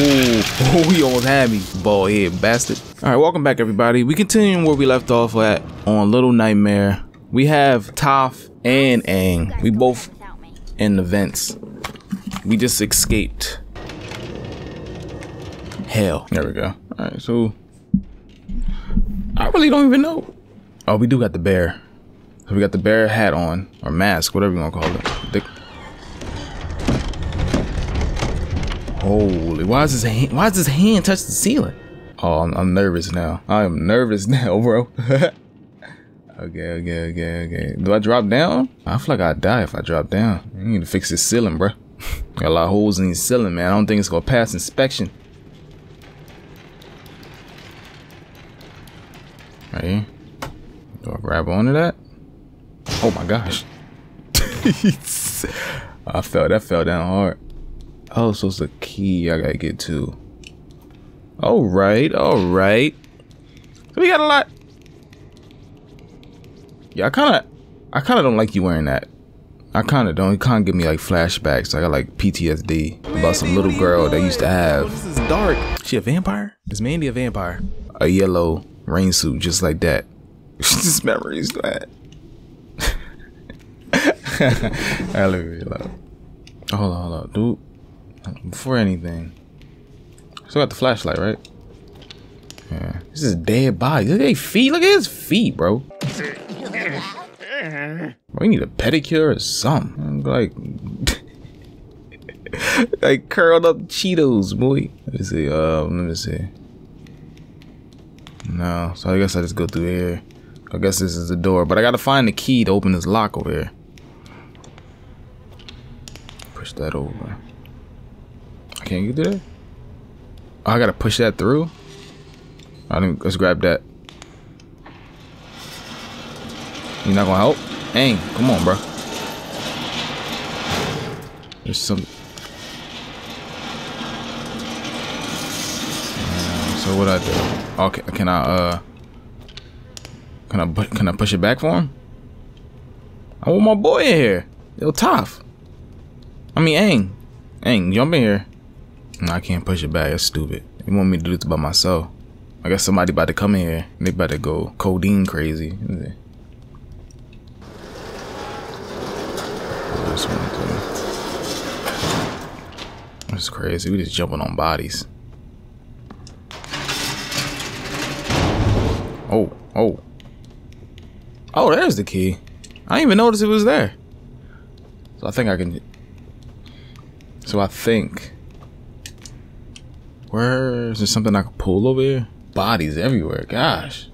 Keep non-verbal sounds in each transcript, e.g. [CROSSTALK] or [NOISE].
Oh, he almost had me, bald head bastard. All right, welcome back, everybody. We continuing where we left off at on Little Nightmare. We have Toph and Aang. We both in the vents. We just escaped hell. There we go. All right, so I really don't even know. Oh, we do got the bear. So we got the bear hat on or mask, whatever you want to call it. The Holy, why is his hand, why does his hand touch the ceiling? Oh, I'm, I'm nervous now. I am nervous [LAUGHS] now, bro. [LAUGHS] okay, okay, okay, okay. Do I drop down? I feel like I'd die if I drop down. You need to fix this ceiling, bro. [LAUGHS] Got a lot of holes in this ceiling, man. I don't think it's gonna pass inspection. Right here. Do I grab onto that? Oh my gosh. I fell, that fell down hard. Oh, so it's a key I gotta get to. All right, all right. So we got a lot. Yeah, I kind of, I kind of don't like you wearing that. I kind of don't. It kind of give me like flashbacks. I got like PTSD about some little girl that used to have. Oh, This is dark. She a vampire? Is Mandy a vampire? A yellow rain suit, just like that. [LAUGHS] Just memories, man. [LAUGHS] I love it. Hold on, hold on, dude before anything. Still got the flashlight, right? Yeah. This is dead body. Look at his feet. Look at his feet, bro. We need a pedicure or something. Like, [LAUGHS] like curled up Cheetos, boy. Let me see. Um, let me see. No, so I guess I just go through here. I guess this is the door, but I gotta find the key to open this lock over here. Push that over. Can't you do that? Oh, I gotta push that through? I didn't, let's grab that. You not gonna help? Aang, come on, bro. There's some. Uh, so what I do? Okay, can I uh? Can I can I push it back for him? I want my boy in here. Yo, Toph. I mean, Aang. Aang, jump in here. No, I can't push it back. It's stupid. You want me to do this by myself? I guess somebody about to come in here. They about to go codeine crazy. That's crazy. We just jumping on bodies. Oh, oh. Oh, there's the key. I didn't even notice it was there. So I think I can... So I think where is there something I can pull over here? Bodies everywhere. Gosh.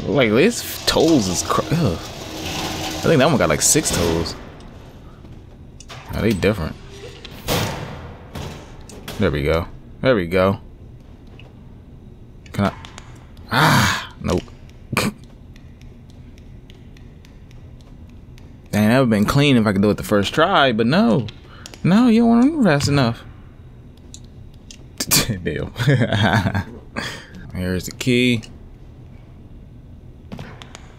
Like his toes is. Ugh. I think that one got like six toes. Are they different? There we go. There we go. Can I? Ah, nope. [LAUGHS] Dang, that would have been clean if I could do it the first try, but no. No, you don't want to move fast enough. [LAUGHS] Deal. Here's the key.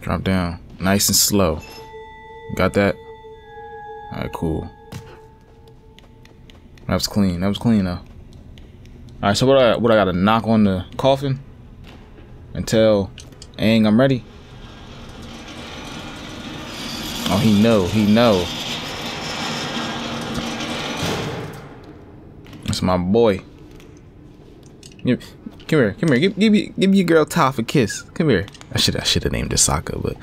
Drop down. Nice and slow. Got that? Alright, cool. That was clean. That was clean though. Alright, so what I what I gotta knock on the coffin and tell Aang I'm ready? Oh he know, he know. That's my boy. Come here, come here. Give, give, you, give your girl Toph a kiss. Come here. I should I should have named her Sokka, but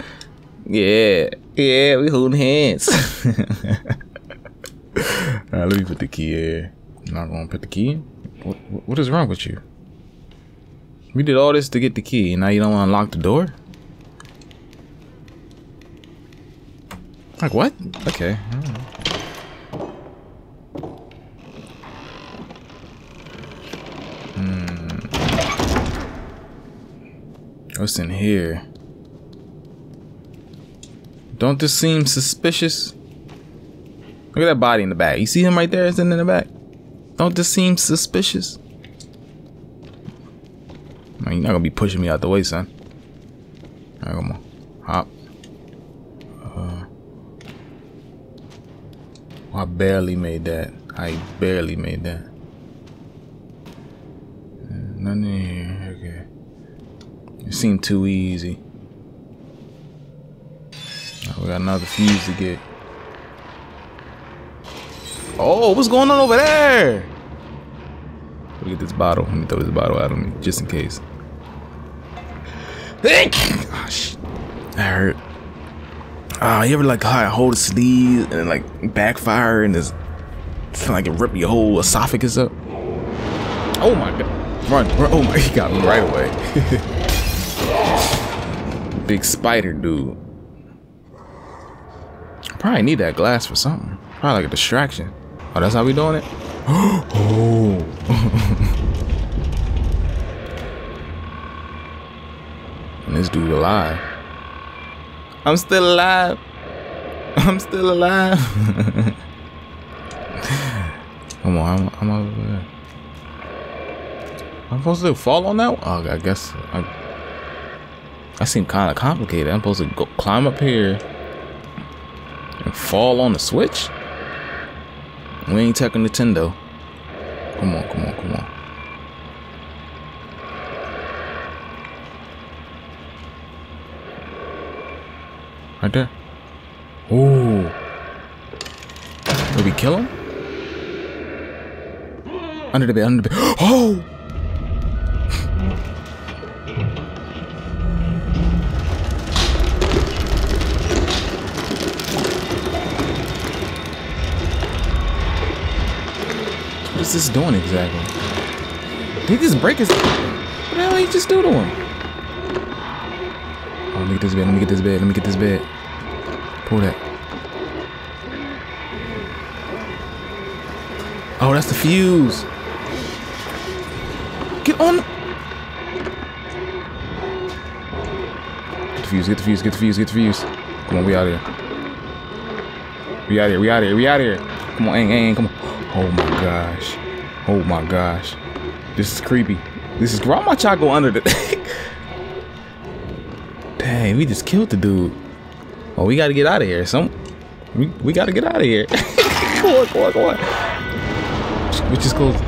yeah, yeah, we holding hands. [LAUGHS] Alright, let me put the key here. I'm not gonna put the key in. What, what is wrong with you? We did all this to get the key, and now you don't want to unlock the door? Like what? Okay. What's in here? Don't this seem suspicious? Look at that body in the back. You see him right there sitting in the back? Don't this seem suspicious? Man, you're not gonna be pushing me out the way, son. Alright, come on. Hop. Uh, I barely made that. I barely made that. Nothing in here. Seemed too easy. We got another fuse to get. Oh, what's going on over there? Let me get this bottle. Let me throw this bottle at him just in case. oh, shit. That hurt. Ah, uh, you ever like hold a sneeze and like backfire and it's like it rip your whole esophagus up? Oh my god. Run, run. Oh my, [LAUGHS] he got me right away. [LAUGHS] Big spider dude. Probably need that glass for something. Probably like a distraction. Oh, that's how we doing it? [GASPS] oh. [LAUGHS] and this dude alive. I'm still alive. I'm still alive. [LAUGHS] Come on, I'm, I'm over there. I'm supposed to fall on that? Oh, I guess. I, that seemed kind of complicated. I'm supposed to go climb up here and fall on the switch? We ain't taking Nintendo. Come on, come on, come on. Right there. Ooh. Did we kill him? Under the bed, under the bed. [GASPS] Oh! Is this doing exactly? Did he just break his... What the hell he just do to him? Oh, let me get this bed, let me get this bed, let me get this bed. Pull that. Oh, that's the fuse. Get on. Get the fuse, get the fuse, get the fuse, get the fuse. Come on, we out here. We out here, we out here, we out here. Come on, Aang, Aang, come on. Oh my gosh. Oh my gosh. This is creepy. This is why my child go under the [LAUGHS] Dang, we just killed the dude. Oh, we gotta get out of here. Some we we gotta get out of here. [LAUGHS] come on, come on, come on. Which is closed.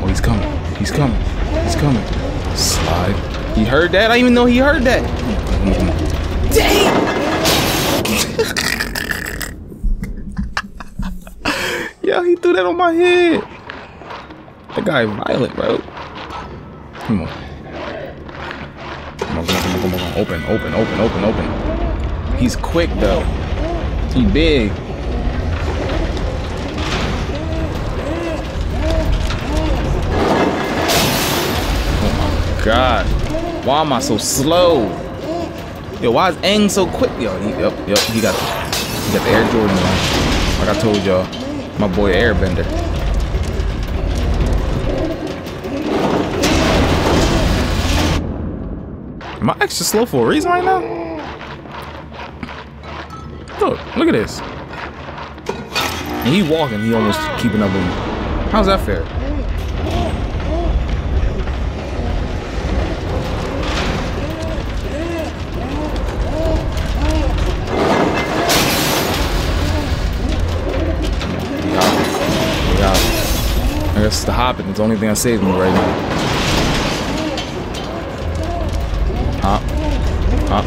Oh, he's coming. He's coming. He's coming. Slide. He heard that? I didn't even know he heard that. Dang! Yo, he threw that on my head. That guy violent, bro. Come on. Come on, come on, come on, come on. Open, open, open, open, open. He's quick, though. He big. Oh my god. Why am I so slow? Yo, why is Aang so quick? Yo, he, yep, yep, he got, he got the Air Jordan on. Like I told y'all, my boy Airbender. Am I extra slow for a reason right now? Look, look at this. He walking, he almost keeping up with me. How's that fair? Guess the hopping is the only thing that saves me right now. Hop. Hop.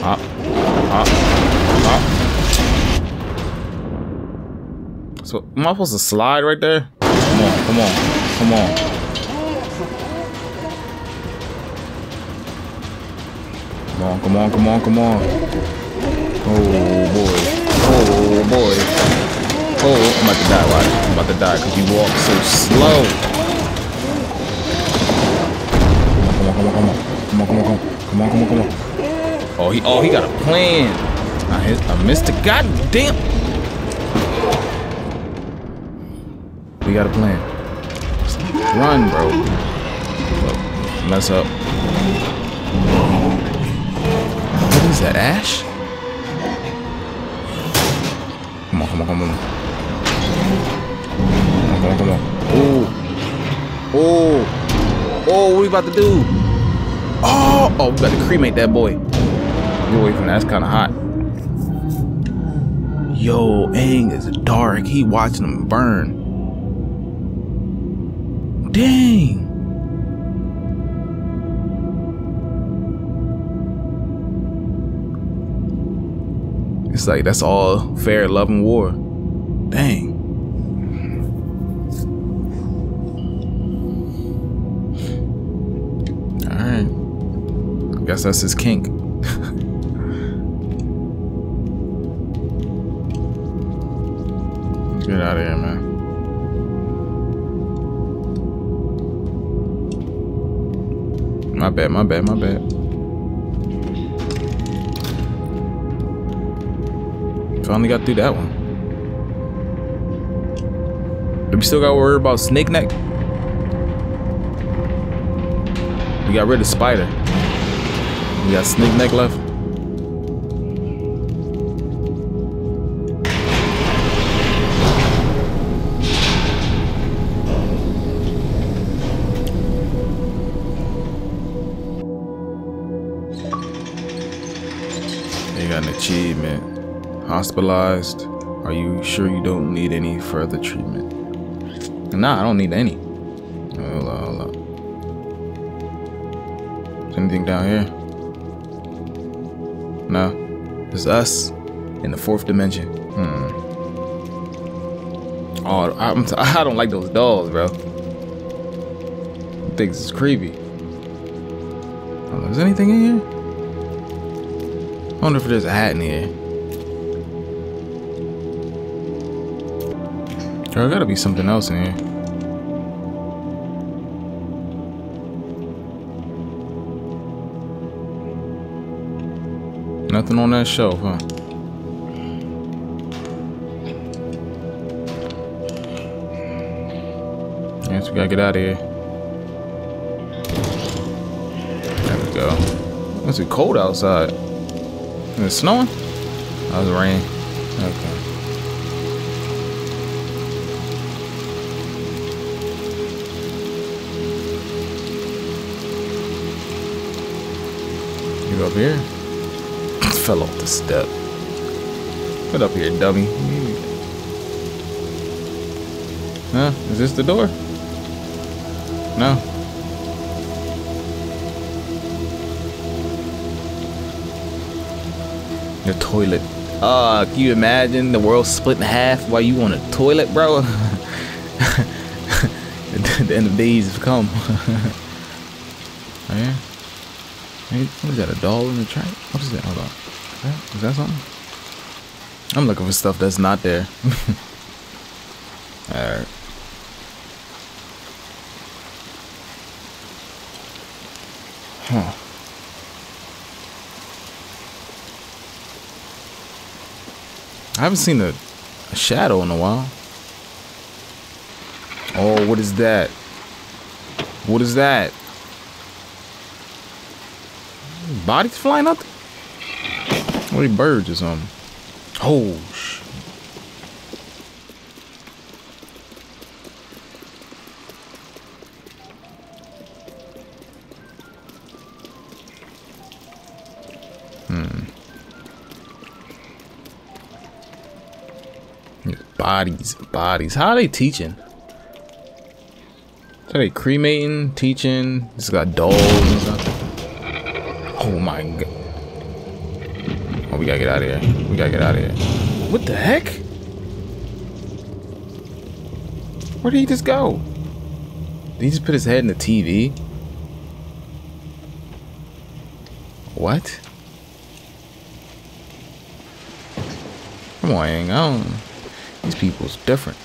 Hop. Hop. Hop. So, am I supposed to slide right there? Come on, come on, come on. Come on, come on, come on, come on. Oh boy. Oh boy. Oh, I'm about to die, watch. I'm about to die because you walk so slow. Come on, come on, come on, come on, come on, come on, come on, come on, come on. Oh, he, oh, he got a plan. I, hit, I missed it. God damn. We got a plan. Run, bro. Look, mess up. What is that, Ash? Come on, come on, come on. On, come on. Oh. Oh. Oh, what we about to do? Oh. Oh, we got to cremate that boy. Get away from that. That's kind of hot. Yo, Aang is dark. He watching them burn. Dang. It's like that's all fair love and war. Dang. Guess that's his kink. [LAUGHS] Get out of here, man. My bad, my bad, my bad. Finally got through that one. Do we still got to worry about Snake Neck? We got rid of Spider. We got Snake Neck left. You got an achievement. Hospitalized. Are you sure you don't need any further treatment? Nah, I don't need any. Hold up, hold. Is anything down here? No. It's us in the fourth dimension. Hmm. Oh, I'm t- [LAUGHS] I don't like those dolls, bro. Things is creepy. Oh, is anything in here? I wonder if there's a hat in here. There gotta be something else in here. Nothing on that shelf, huh? Yes, we gotta get out of here. There we go. It's it cold outside. Is it snowing? Oh, it's rain. Okay. Up here? Fell off the step. Get up here, dummy. Huh? Is this the door? No. The toilet. Uh, can you imagine the world split in half while you on a toilet, bro? [LAUGHS] the end of days have come. [LAUGHS] oh, yeah? Hey, what is that? A doll in the track? What is that? Hold on. Is that, is that something? I'm looking for stuff that's not there. [LAUGHS] Alright. Huh. I haven't seen a, a shadow in a while. Oh, what is that? What is that? Bodies flying up? What are birds or something? Oh, hmm. sh Bodies, bodies. How are they teaching? Are they cremating, teaching? It's got dolls and stuff. Oh my god. We gotta get out of here. We gotta get out of here. What the heck? Where did he just go? Did he just put his head in the TV? What? Come on, Aang. I don't... These people's different.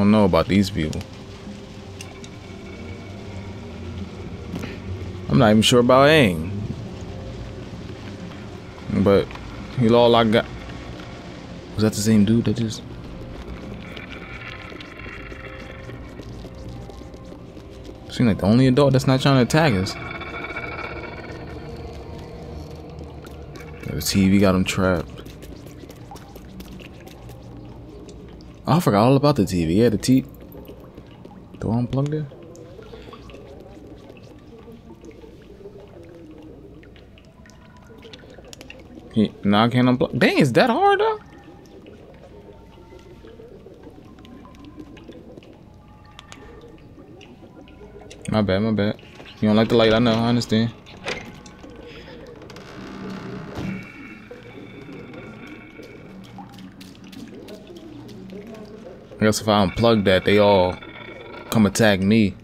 Don't know about these people. I'm not even sure about Aang. But he's all I got. Was that the same dude that just Seems like the only adult that's not trying to attack us. The TV got him trapped. I forgot all about the TV. Yeah, the T. Do I unplug it? He. now I can't unplug. Dang, is that hard though? My bad, my bad. You don't like the light, I know, I understand. I guess if I unplug that, they all come attack me.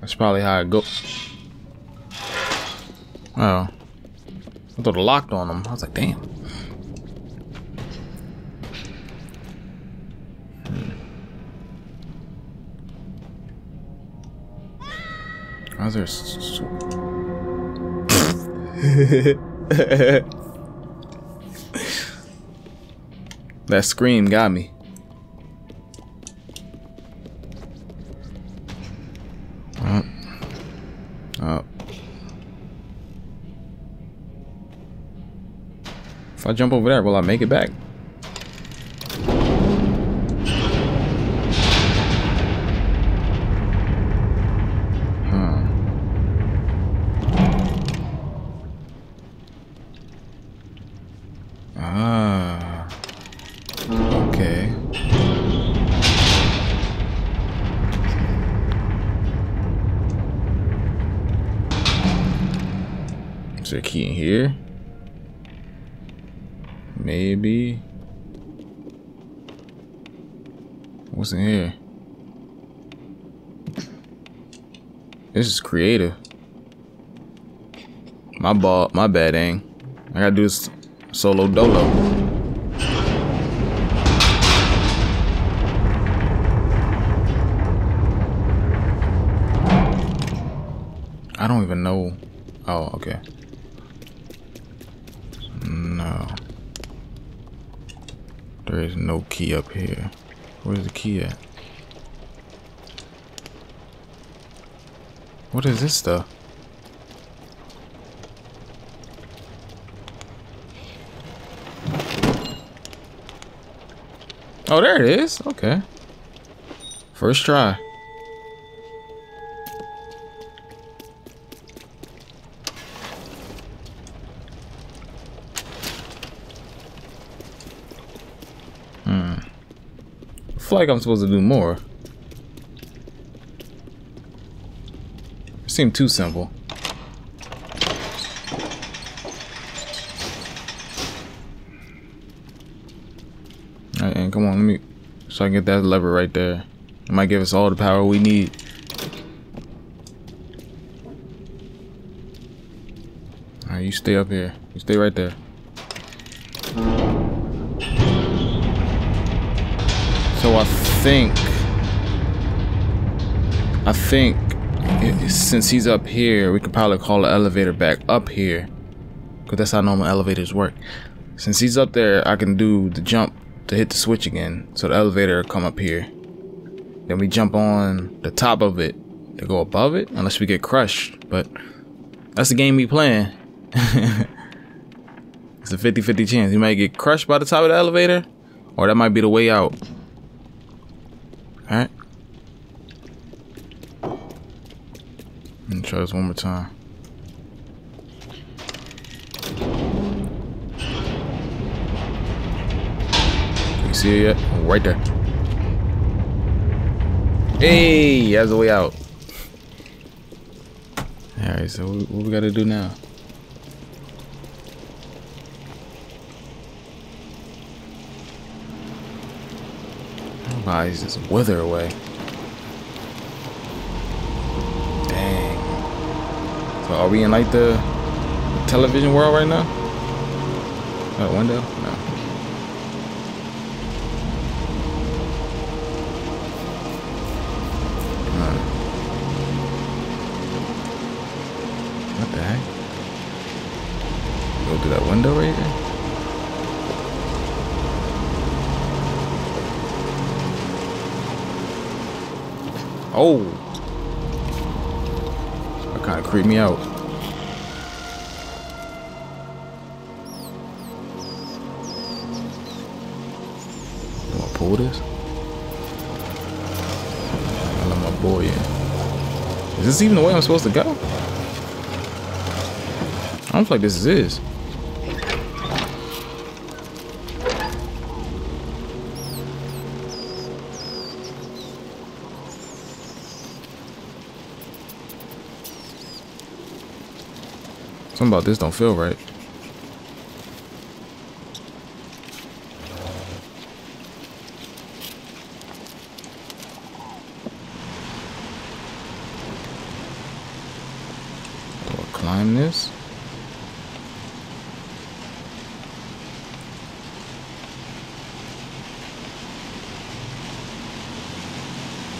That's probably how it go. Oh. I thought it locked on them. I was like, damn. How's there? That scream got me. If I jump over there, will I make it back? What's in here? This is creative. My ball, my bad, Aang. I gotta do this solo dolo. I don't even know. Oh, okay. No. There is no key up here. Where's the key at? What is this stuff? Oh, there it is. Okay. First try. Feel like I'm supposed to do more. It seemed too simple. Alright, and come on, let me so I can get that lever right there. It might give us all the power we need. Alright, you stay up here. You stay right there. Think, I think since he's up here, we could probably call the elevator back up here. Because that's how normal elevators work. Since he's up there, I can do the jump to hit the switch again. So the elevator come up here. Then we jump on the top of it to go above it. Unless we get crushed. But that's the game we playing. [LAUGHS] it's a 50-50 chance. You might get crushed by the top of the elevator. Or that might be the way out. Let me try this one more time. You see it yet? Right there. Hey, that's the way out. Alright, so what we gotta do now? My eyes just wither away. Dang. Are we in like the television world right now? That window? No. What the heck? Go through that window right there? Oh. Creeped me out. Do I pull this? I let my boy in. Is this even the way I'm supposed to go? I don't feel like this is Something about this don't feel right. Do I climb this?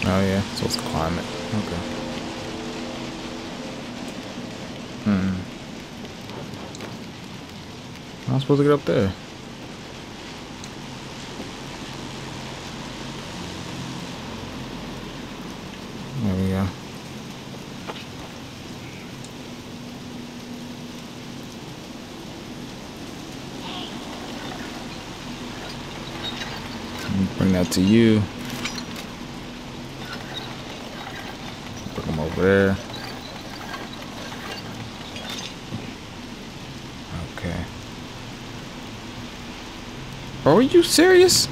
Oh yeah, so it's climb it. Okay. Hmm. How am I supposed to get up there? There we go. Bring that to you. Put them over there. Okay. Bro, are you serious?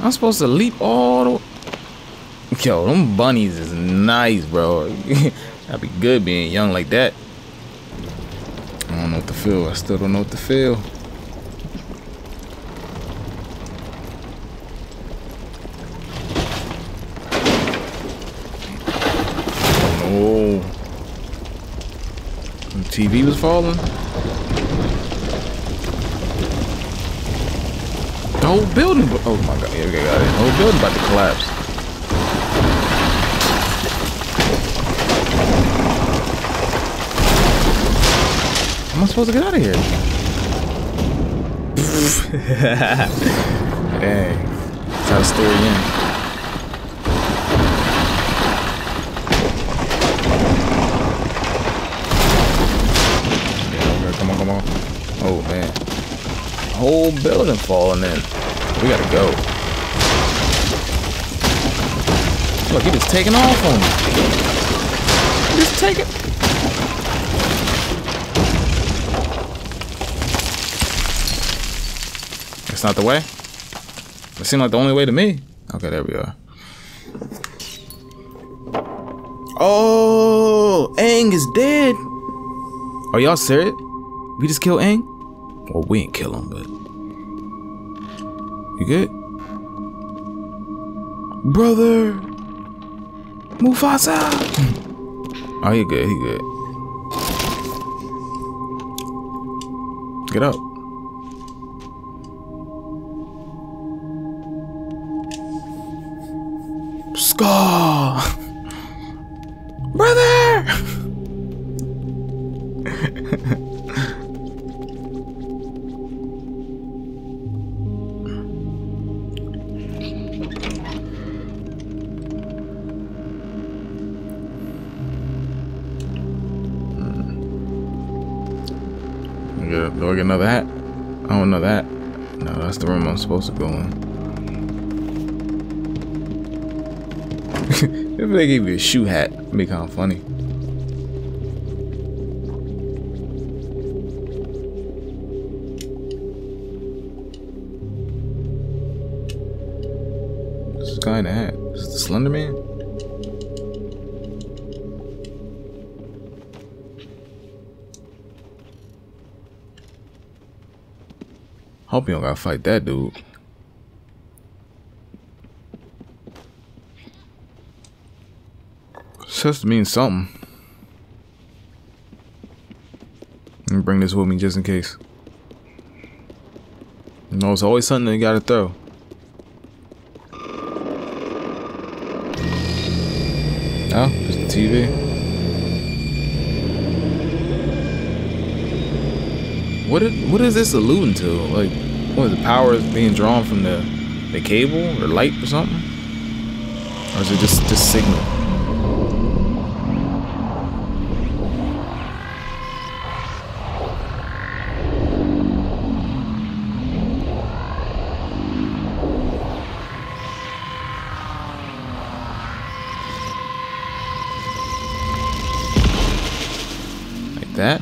I'm supposed to leap all the. Yo, them bunnies is nice, bro. [LAUGHS] That'd be good being young like that. I don't know what to feel. I still don't know what to feel. Oh. The TV was falling. The whole building. Oh my god. Yeah, we got it. The whole building about to collapse. How am I supposed to get out of here? [LAUGHS] Dang. That's how the story ends. Whole building falling in. We gotta go. Look, he just taking off on me. Just take it. It's not the way? It seemed like the only way to me. Okay, there we are. Oh, Aang is dead. Are y'all serious? We just killed Aang? We ain't kill him, but you good, brother? Mufasa. oh, you good. He good. Get up. Scar, [LAUGHS] that's the room I'm supposed to go in. [LAUGHS] if they gave you a shoe hat, it'd be kind of funny. Gotta fight that dude. This has to mean something. Let me bring this with me just in case. You know, it's always something you gotta throw. Oh, just the TV. What what is this alluding to? Like, what the power is being drawn from the the cable or light or something? Or is it just just signal? Like That?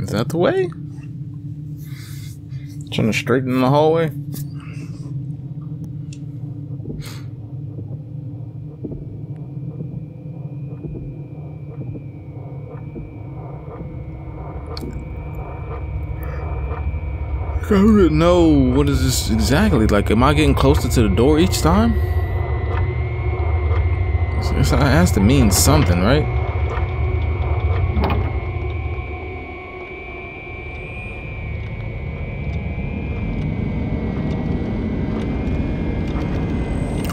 Is that the way? Trying to straighten the hallway? I don't know what is this exactly like. Am I getting closer to the door each time? It has to mean something, right?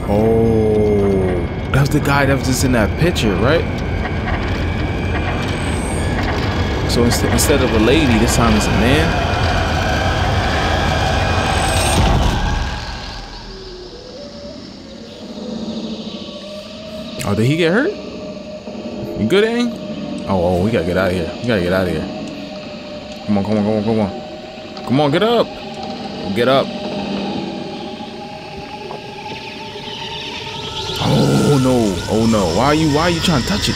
Oh, that was the guy that was just in that picture, right? So instead, instead of a lady, this time it's a man. Oh, did he get hurt? You good, Aang? Oh, oh, we gotta get out of here. We gotta get out of here. Come on, come on, come on, come on. Come on, get up. Get up. Oh no. Why are you why are you trying to touch it?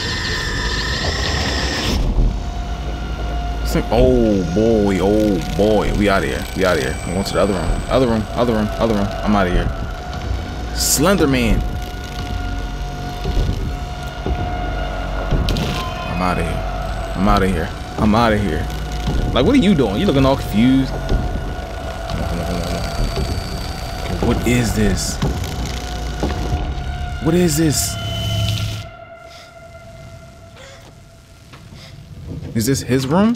Oh boy, oh boy. We out of here. We out of here. I'm going to the other room. Other room, other room, other room. I'm out of here. Slender Man. I'm out of here. I'm out of here. I'm out of here. Like, what are you doing? You looking all confused. What is this? What is this? Is this his room?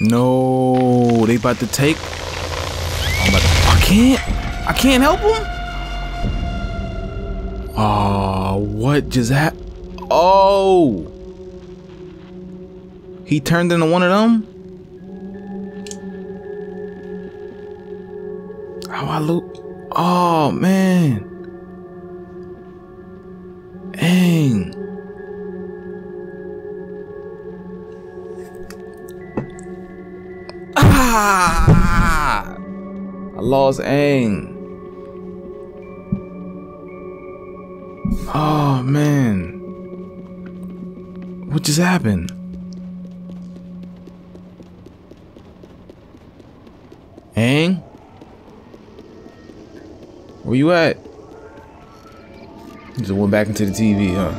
No, they about to take. I'm about to, I can't. I can't help him? Oh, what just happened? Oh. He turned into one of them? How I look? Oh, man. Ah! I lost Aang. Oh man. What just happened? Aang? Where you at? Just went back into the TV, huh?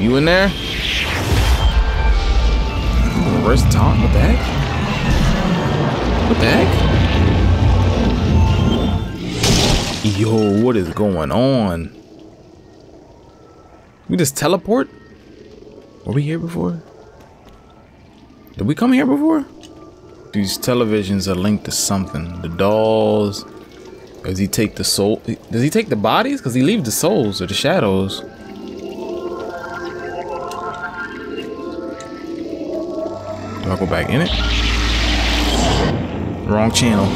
You in there? Where's Tom? What the heck? What the heck? Yo, what is going on? We just teleport? Were we here before? Did we come here before? These televisions are linked to something. The dolls. Does he take the soul? Does he take the bodies? Because he leaves the souls or the shadows. Do I go back in it? Wrong channel. [LAUGHS]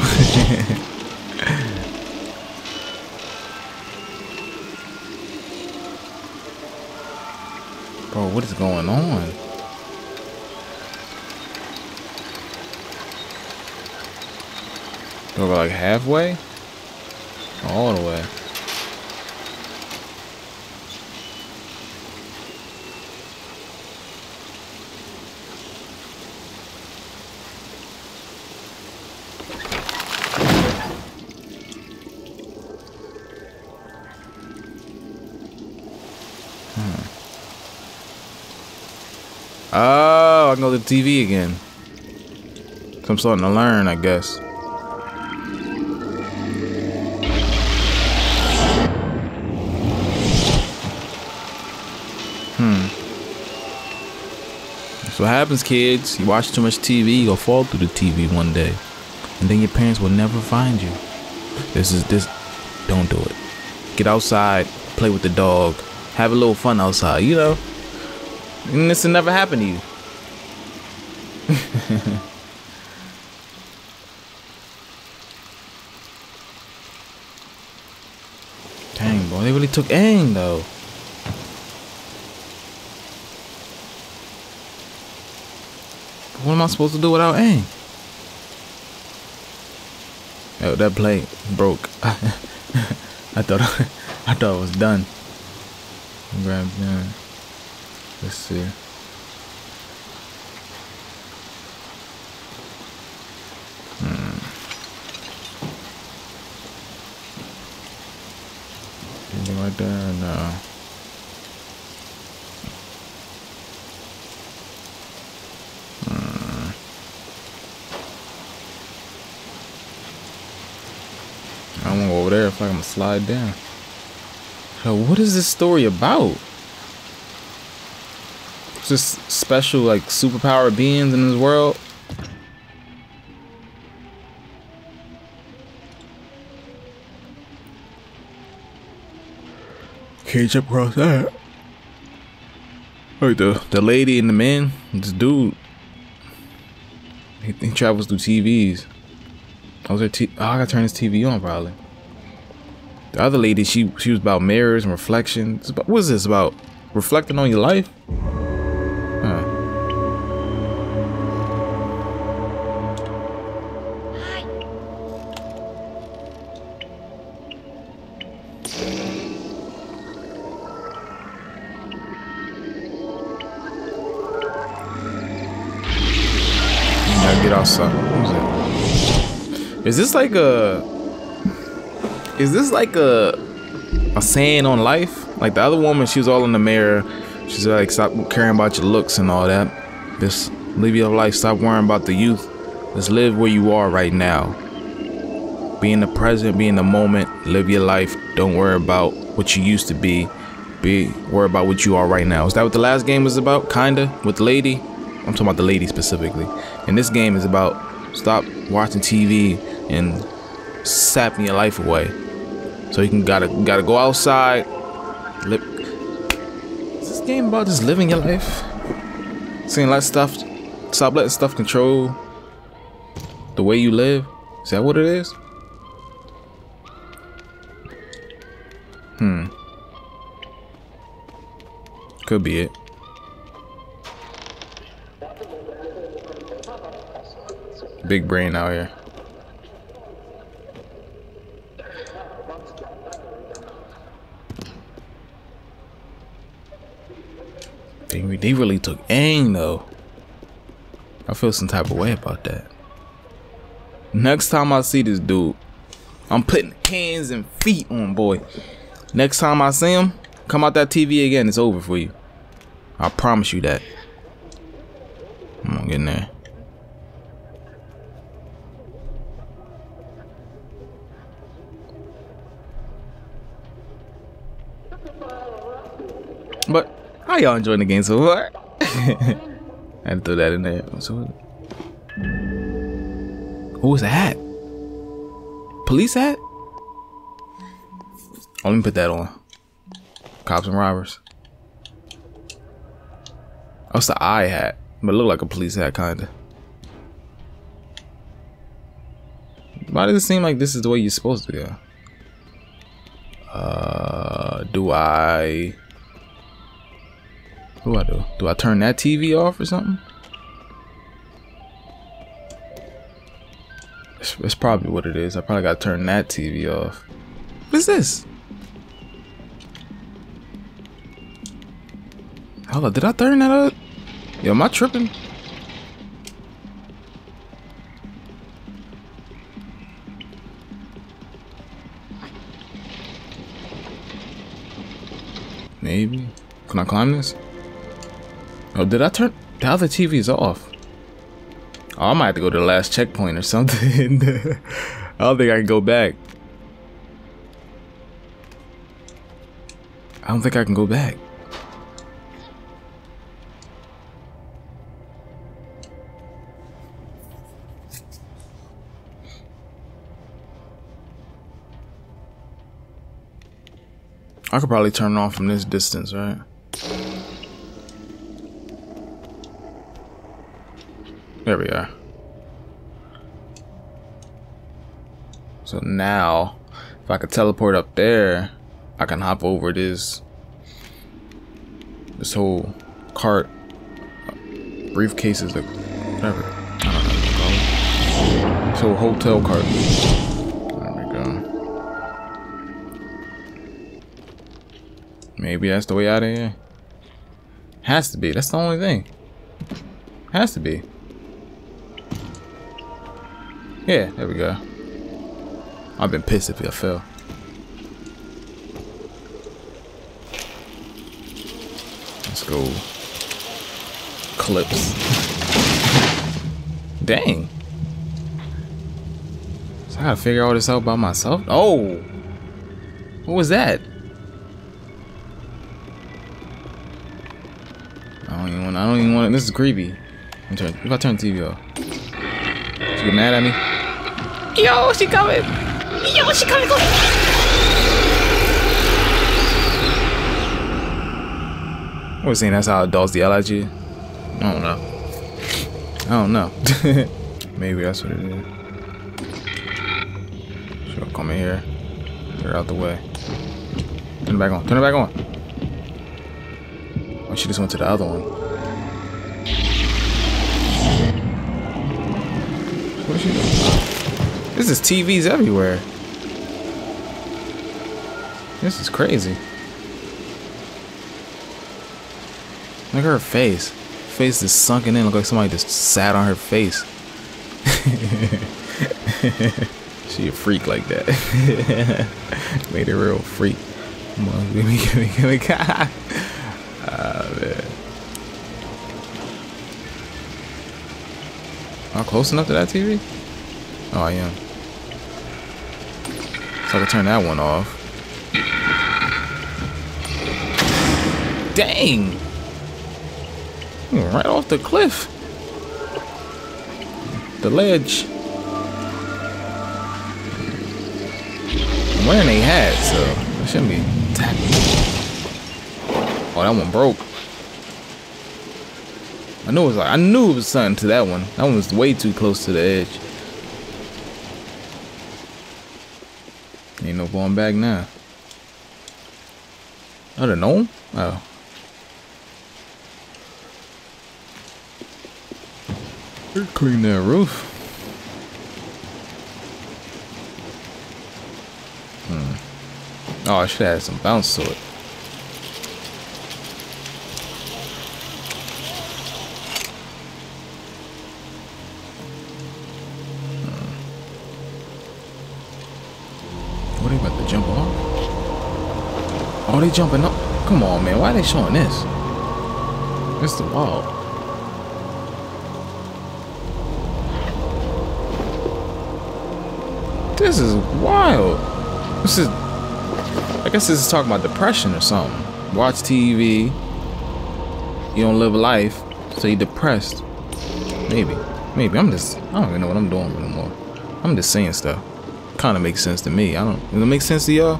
Bro, what is going on? Do I go like halfway? All the way. Oh, I can go to the TV again. So I'm starting to learn, I guess. Hmm. So what happens, kids. You watch too much TV, you'll fall through the TV one day. And then your parents will never find you. This is this. Don't do it. Get outside, play with the dog, have a little fun outside, you know? And this will never happen to you. [LAUGHS] Dang, boy, they really took aim though. What am I supposed to do without aim? Oh, that plate broke. [LAUGHS] I thought [LAUGHS] I thought it was done. Grab that. Let's see. Hmm. Anything like that? No. I want to go over there if I'm gonna slide down. So what is this story about? Just special like superpower beings in this world? Can't jump across that. Like the the lady and the man, this dude. He, he travels through TVs. Oh, there t- oh, I gotta turn this TV on probably. The other lady, she she was about mirrors and reflections. What is this about? Reflecting on your life? Is this like a is this like a a saying on life? Like the other woman, she was all in the mirror. She's like, stop caring about your looks and all that. Just live your life. Stop worrying about the youth. Just live where you are right now. Be in the present. Be in the moment. Live your life. Don't worry about what you used to be. Be worry about what you are right now. Is that what the last game was about? Kinda with the lady. I'm talking about the lady specifically. And this game is about stop watching TV and sapping your life away. So you can gotta gotta go outside. Live. Is this game about just living your life? Seeing let stuff stop letting stuff control the way you live? Is that what it is? Hmm. Could be it. Big brain out here. They, they really took aim though. I feel some type of way about that. Next time I see this dude, I'm putting hands and feet on boy. Next time I see him, come out that TV again, it's over for you. I promise you that. I'm gonna get in there. But how y'all enjoying the game so far? [LAUGHS] I had to throw that in there. So, who was that? Police hat? Oh, let me put that on. Cops and robbers. Oh, it's the eye hat, but it look like a police hat, kinda. Why does it seem like this is the way you're supposed to go? Uh, do I? What do I do? Do I turn that TV off or something? That's probably what it is. I probably gotta turn that TV off. What is this? Hold on, did I turn that up? Yo, am I tripping? Maybe. Can I climb this? Oh, did I turn Now the TV's off? Oh, I might have to go to the last checkpoint or [LAUGHS] something. I don't think I can go back. I don't think I can go back. I could probably turn it off from this distance, right? There we are. So now, if I could teleport up there, I can hop over this this whole cart briefcases, whatever. I don't know. So hotel cart. There we go. Maybe that's the way out of here. Has to be. That's the only thing. Has to be. Yeah, there we go. I've been pissed if I fell. Let's go. Clips. Dang. So I gotta figure all this out by myself? Oh! What was that? I don't even want I don't even want this is creepy. Turn, if I turn the TV off. You get mad at me? Yo, she coming! Yo, she coming! I was saying that's how adults yell at you. I don't know. I don't know. [LAUGHS] Maybe that's what it is. She'll come in here. Get her out the way. Turn it back on. Turn it back on. Oh, she just went to the other one. What is she doing? This is TVs everywhere. This is crazy. Look at her face. Face is sunken in. Look like somebody just sat on her face. [LAUGHS] she a freak like that. [LAUGHS] Made a real freak. Come on, give me, give me, give me. [LAUGHS] ah, man. Am I close enough to that TV? Oh, I am. So I can turn that one off. Dang! Right off the cliff. The ledge. I'm wearing a hat, so I shouldn't be tapping. Oh, that one broke. I knew it was like I knew it was something to that one. That one was way too close to the edge. No going back now. I don't know. Oh. Clean that roof. Hmm. Oh, I should have some bounce to it. Oh, they jumping up. Come on, man. Why are they showing this? It's the wall. This is wild. This is, I guess this is talking about depression or something. Watch TV. You don't live life, so you're depressed. Maybe. Maybe. I'm just, I don't even know what I'm doing anymore. I'm just saying stuff. Kind of makes sense to me. I don't, does it make sense to y'all?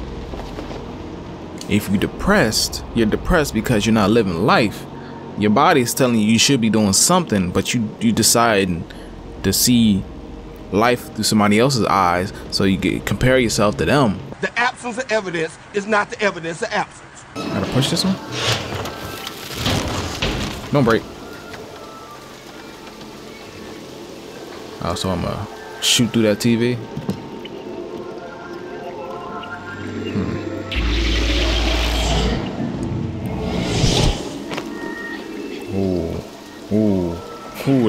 If you're depressed, you're depressed because you're not living life. Your body's telling you you should be doing something, but you, you decide to see life through somebody else's eyes so you get compare yourself to them. The absence of evidence is not the evidence of absence. Gotta push this one. Don't break. Oh, so I'm gonna shoot through that TV.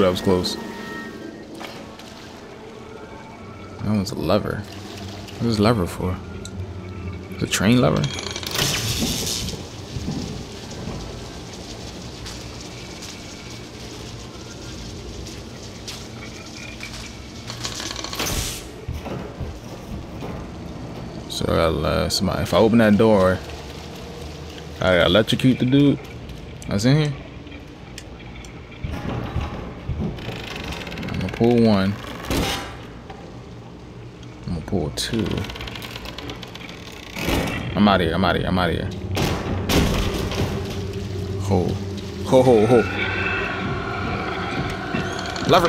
That was close. That one's a lever. What is lever for? The train lever? So I gotta uh, somebody, if I open that door, I electrocute the dude that's in here. I'm gonna pull two. I'm out of here. I'm out of here. I'm out of here. Ho. Ho, ho, ho. Lever.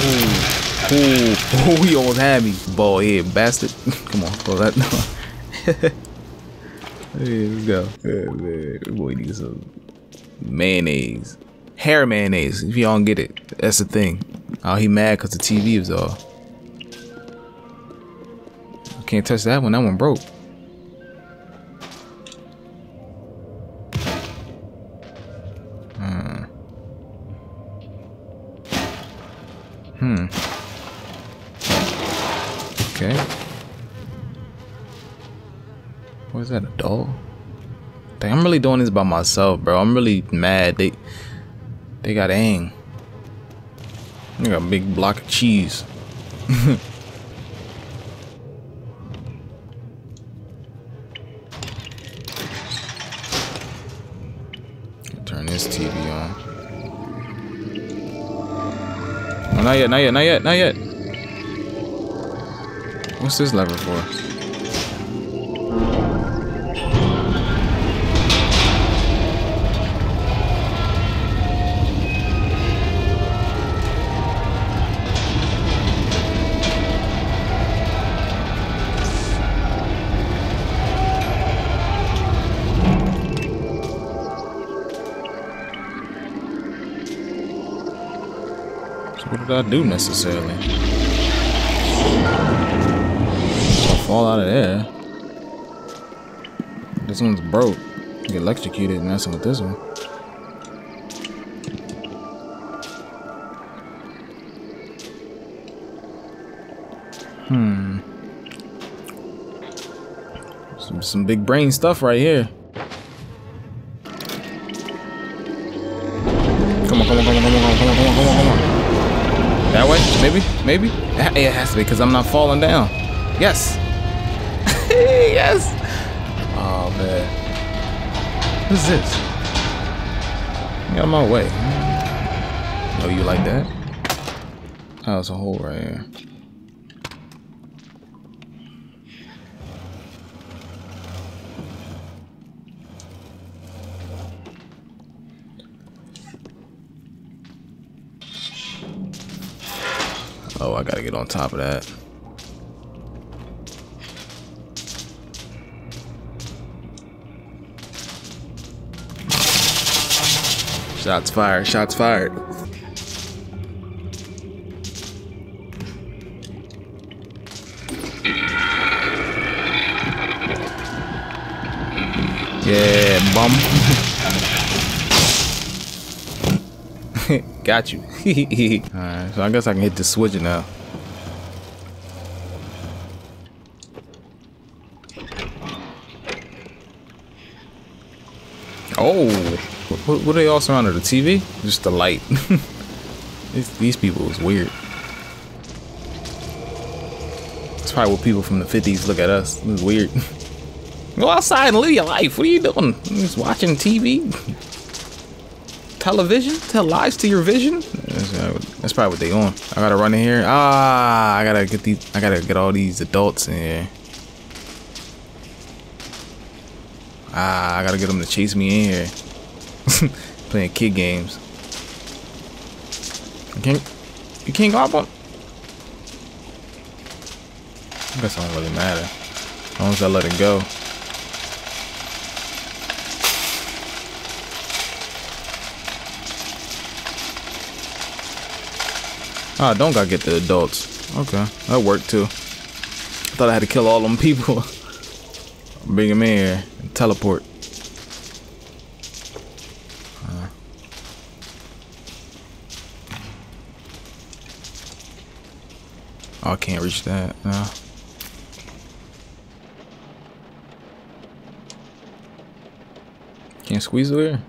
Ooh. Ooh. Oh, he [LAUGHS] almost had me. Ball head bastard. [LAUGHS] Come on. Close [LAUGHS] that. Hey, let's go. Yeah, man. Boy needs some mayonnaise. Hair mayonnaise, if y'all don't get it. That's the thing. Oh, he mad because the TV is off. Can't touch that one. That one broke. Hmm. Hmm. Okay. What is that, a doll? Dang, I'm really doing this by myself, bro. I'm really mad. They they got Aang. They got a big block of cheese. [LAUGHS] Turn this TV on. Oh, not yet, not yet, not yet, not yet. What's this lever for? I do necessarily? I'll fall out of there. This one's broke. Get electrocuted messing with this one. Hmm. Some, some big brain stuff right here. Maybe? Maybe? It has to be because I'm not falling down. Yes. [LAUGHS] yes. Oh, man. What is this? Get out of my way. Oh, you like that? Oh, there's a hole right here. Oh, I gotta get on top of that. Shots fired, shots fired. Yeah, bum. Got you. [LAUGHS] Alright, so I guess I can hit the switch now. Oh, what, what are they all surrounded? The TV? Just the light. [LAUGHS] these, these people is weird. It's probably what people from the 50s look at us. It's weird. [LAUGHS] Go outside and live your life. What are you doing? Just watching TV? Television? Tell lies to your vision? That's, that's probably what they on. I gotta run in here. Ah, I gotta get these. I gotta get all these adults in here. Ah, I gotta get them to chase me in here. [LAUGHS] Playing kid games. You can't. You can't go up on. I guess it don't really matter. As long as I let it go. Ah, oh, don't gotta get the adults. Okay, that worked too. I thought I had to kill all them people. [LAUGHS] Bring them in here and teleport. Uh. Oh, I can't reach that. No. Can't squeeze through here.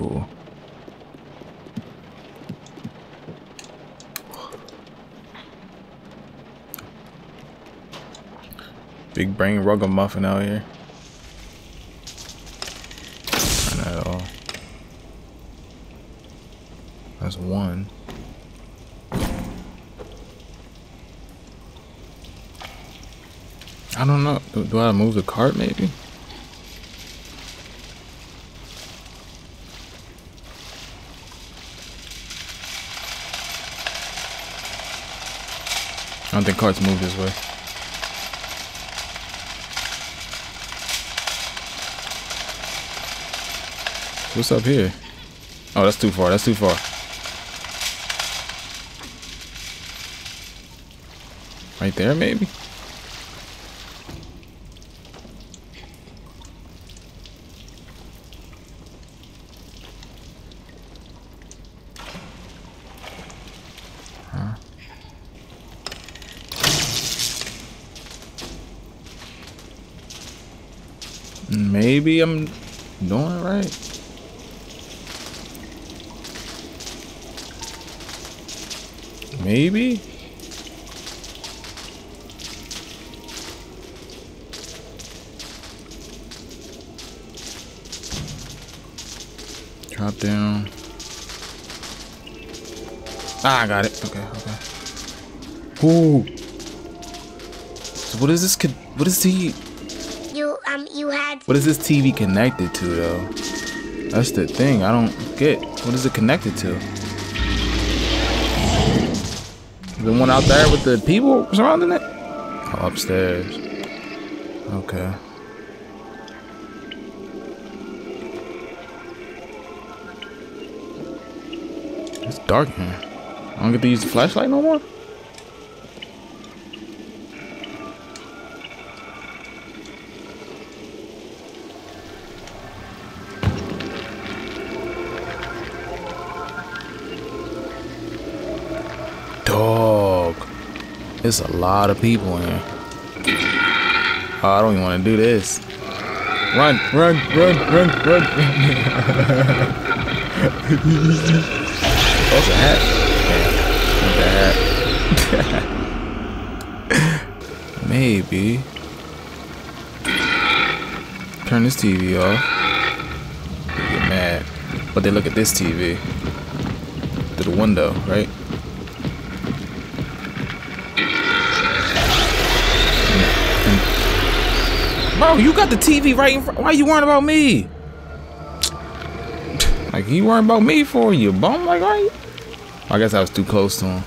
cool. Big brain Ruggamuffin out here. Turn that off. That's one. I don't know. Do, do I move the cart maybe? I don't think carts move this way. What's up here? Oh, that's too far. That's too far. Right there, maybe? Maybe I'm doing it right. Maybe? Drop down. Ah, I got it. Okay, okay. Ooh. So what is this? What is the? You um you had. What is this TV connected to though? That's the thing. I don't get. What is it connected to? The one out there with the people surrounding it? Oh, upstairs. Okay. It's dark here. I don't get to use the flashlight no more? There's a lot of people in here. Oh, I don't even want to do this. Run, run, run, run, run. [LAUGHS] That's a hat. Damn, [LAUGHS] hat. Maybe. Turn this TV off. They get mad. But they look at this TV. Through the window, right? Bro, you got the TV right in front. Why you worrying about me? Like, you worrying about me for you, bum? Like, you? I guess I was too close to him.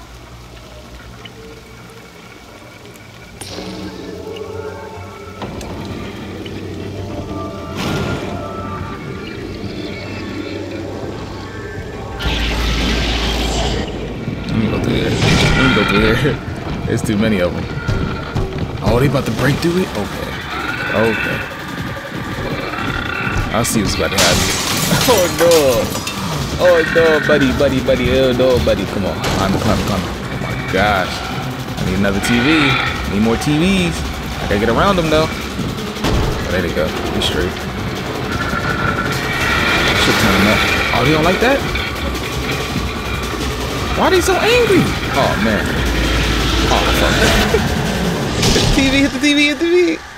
[LAUGHS] There's too many of them. Oh, they about to break through it? Okay. Okay. I'll see what's about to happen. [LAUGHS] Oh no! Oh no, buddy, buddy, buddy. Oh no, buddy. Come on. I'm coming, coming. Oh my gosh. I need another TV. I need more TVs. I gotta get around them though. Oh, there they go. Be straight. Should turn them up. Oh, they don't like that? Why are they so angry? Oh man. Oh fuck. [LAUGHS] hit the TV, hit the TV, hit the TV.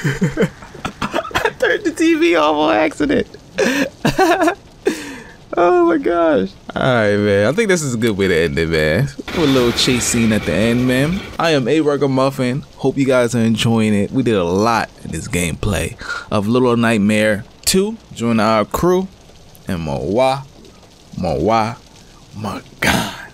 [LAUGHS] I turned the TV off on accident. [LAUGHS] oh my gosh. Alright, man. I think this is a good way to end it, man. a little chase scene at the end, man. I am A Ruggamuffin. Hope you guys are enjoying it. We did a lot in this gameplay of Little Nightmare 2. Join our crew and Mawa, my Magan.